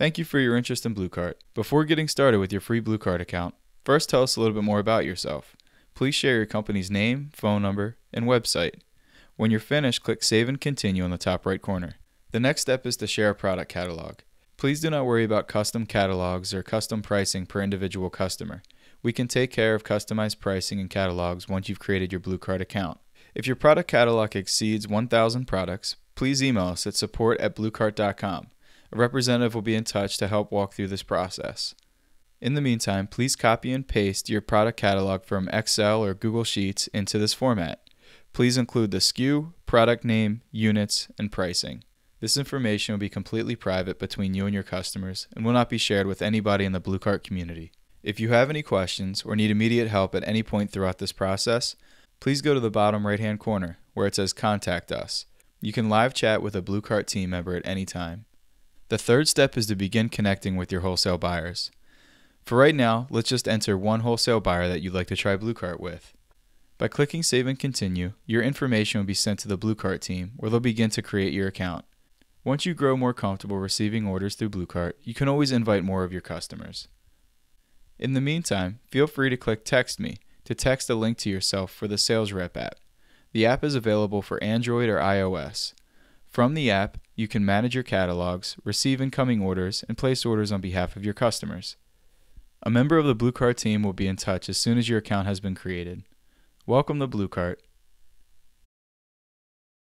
Thank you for your interest in BlueCart. Before getting started with your free BlueCart account, first tell us a little bit more about yourself. Please share your company's name, phone number, and website. When you're finished, click Save and Continue on the top right corner. The next step is to share a product catalog. Please do not worry about custom catalogs or custom pricing per individual customer. We can take care of customized pricing and catalogs once you've created your BlueCart account. If your product catalog exceeds 1,000 products, please email us at support at bluecart.com. A representative will be in touch to help walk through this process. In the meantime, please copy and paste your product catalog from Excel or Google Sheets into this format. Please include the SKU, product name, units, and pricing. This information will be completely private between you and your customers and will not be shared with anybody in the BlueCart community. If you have any questions or need immediate help at any point throughout this process, please go to the bottom right hand corner where it says Contact Us. You can live chat with a BlueCart team member at any time. The third step is to begin connecting with your wholesale buyers. For right now, let's just enter one wholesale buyer that you'd like to try BlueCart with. By clicking Save and Continue, your information will be sent to the BlueCart team where they'll begin to create your account. Once you grow more comfortable receiving orders through BlueCart, you can always invite more of your customers. In the meantime, feel free to click Text Me to text a link to yourself for the Sales Rep app. The app is available for Android or iOS. From the app, you can manage your catalogs, receive incoming orders, and place orders on behalf of your customers. A member of the BlueCart team will be in touch as soon as your account has been created. Welcome to BlueCart.